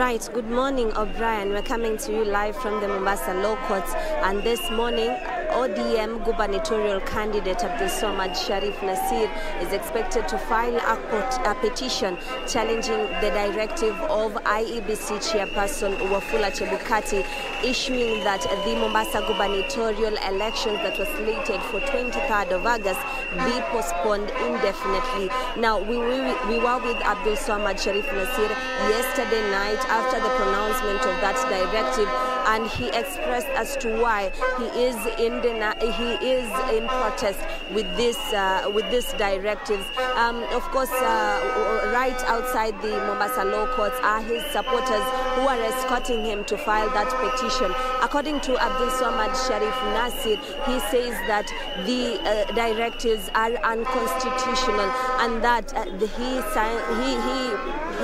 Right, good morning, O'Brien. We're coming to you live from the Mombasa Law Courts. And this morning, ODM gubernatorial candidate Abdul Swamad Sharif Nasir is expected to file a, a, petition challenging the directive of IEBC chairperson Wafula Chebukati issuing that the Mombasa gubernatorial elections that was slated for 23rd of August be postponed indefinitely. Now, we, we, we were with Abdul Swamad Sharif Nasir yesterday night after the pronouncement of that directive and he expressed as to why he is in he is in protest with this uh, with this directives. Um, of course, uh, right outside the Mombasa law courts are his supporters who are escorting him to file that petition. According to Abdul Swamad Sharif Nasir, he says that the uh, directives are unconstitutional and that he he he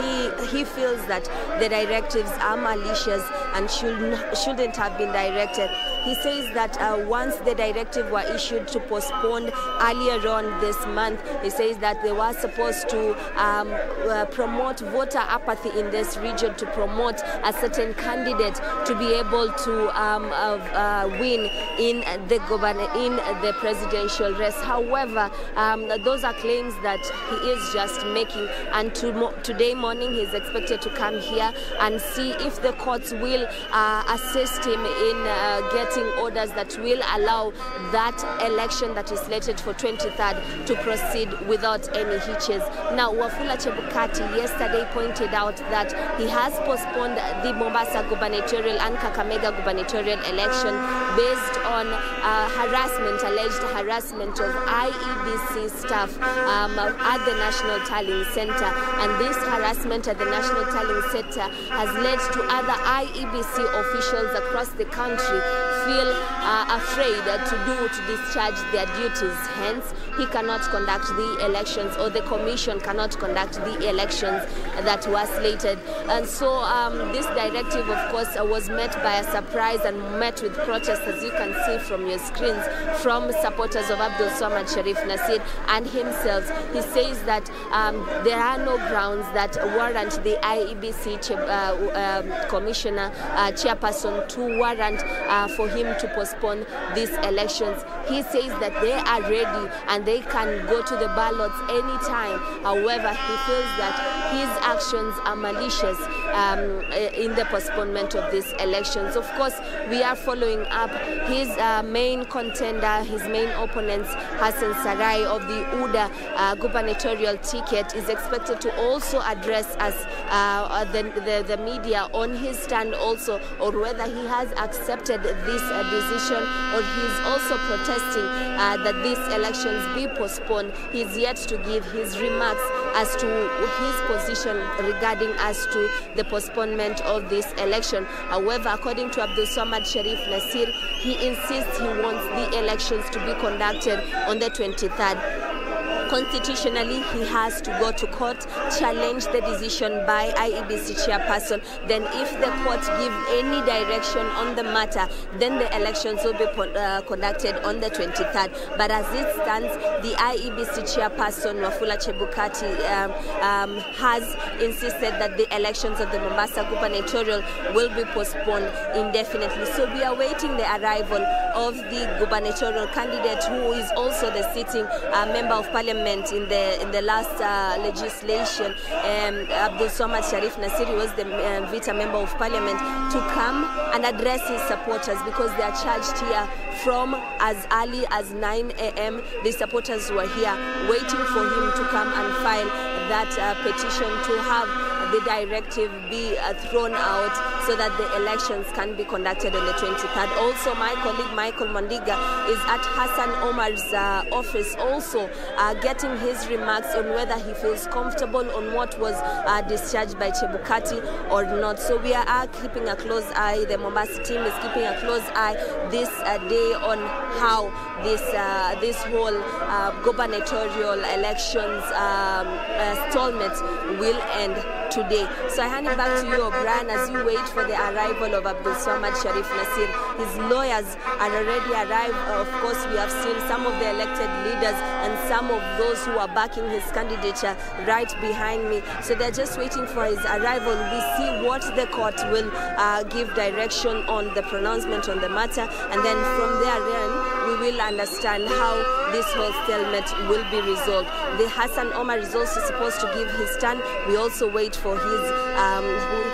he he feels that the directives are malicious and should shouldn't have been directed. He says that uh, once the directive were issued to postpone earlier on this month, he says that they were supposed to um, uh, promote voter apathy in this region, to promote a certain candidate to be able to um, uh, win in the governor in the presidential race. However, um, those are claims that he is just making, and to, today morning he's expected to come here and see if the courts will uh, assist him in uh, getting orders that will allow that election that is slated for 23rd to proceed without any hitches. Now, Wafula Chebukati yesterday pointed out that he has postponed the Mombasa gubernatorial and Kakamega gubernatorial election based on uh, harassment, alleged harassment of IEBC staff um, at the National Tallying Center. And this harassment at the National Tallying Center has led to other IEBC officials across the country feel uh, afraid to do to discharge their duties. Hence, he cannot conduct the elections, or the commission cannot conduct the elections that were slated. And so, um, this directive, of course, uh, was met by a surprise and met with protests, as you can see from your screens, from supporters of Abdul Swamad Sharif Nasir and himself. He says that um, there are no grounds that warrant the IEBC uh, um, commissioner uh, chairperson to warrant uh, for him to postpone these elections. He says that they are ready and they can go to the ballots anytime. However, he feels that his actions are malicious um, in the postponement of these elections. Of course, we are following up his uh, main contender, his main opponent, Hassan Sarai of the UDA uh, gubernatorial ticket, is expected to also address us, uh, the, the, the, media, on his stand also, or whether he has accepted this uh, decision or he is also protesting uh, that these elections be postponed. He's yet to give his remarks as to his position regarding as to the postponement of this election. However, according to Abdul Swamad Sharif Nasir, he insists he wants the elections to be conducted on the 23rd constitutionally he has to go to court, challenge the decision by IEBC chairperson. Then if the court give any direction on the matter, then the elections will be uh, conducted on the 23rd. But as it stands, the IEBC chairperson, Wafula Chebukati, um, um, has insisted that the elections of the Mombasa gubernatorial will be postponed indefinitely. So we are waiting the arrival of the gubernatorial candidate who is also the sitting uh, member of parliament in the in the last uh, legislation, um, Abdul Swamad Sharif Nasiri was the uh, Mvita member of parliament to come and address his supporters because they are charged here from as early as 9 a.m. The supporters were here waiting for him to come and file that uh, petition to have the directive be uh, thrown out so that the elections can be conducted on the 23rd. Also, my colleague Michael Mondiga is at Hassan Omar's uh, office also uh, getting his remarks on whether he feels comfortable on what was uh, discharged by Chebukati or not. So we are keeping a close eye. The Mombasa team is keeping a close eye this uh, day on how this uh, this whole gubernatorial elections um, will end today. So I hand it back to you, O'Brien, as you wait for the arrival of Abdul Swamad Sharif Nasir. His lawyers are already arrived. Of course, we have seen some of the elected leaders and some of those who are backing his candidature right behind me. So they're just waiting for his arrival. We see what the court will uh, give direction on the pronouncement on the matter, and then from there, then we will understand how this whole stalemate will be resolved. The Hassan Omar is also supposed to give his turn. We also wait for his um,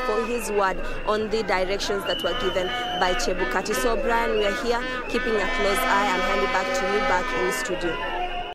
for his word on the directions that were given by Chebukati. So, Brian, we are here keeping a close eye. I'm handing back to you back in the studio.